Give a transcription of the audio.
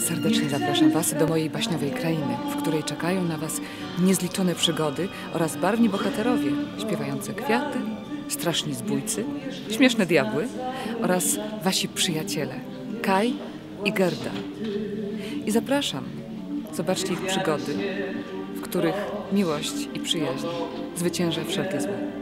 Serdecznie zapraszam Was do mojej baśniowej krainy, w której czekają na Was niezliczone przygody oraz barwni bohaterowie, śpiewające kwiaty, straszni zbójcy, śmieszne diabły oraz Wasi przyjaciele Kaj i Gerda. I zapraszam, zobaczcie ich przygody, w których miłość i przyjaźń zwycięża wszelkie zło.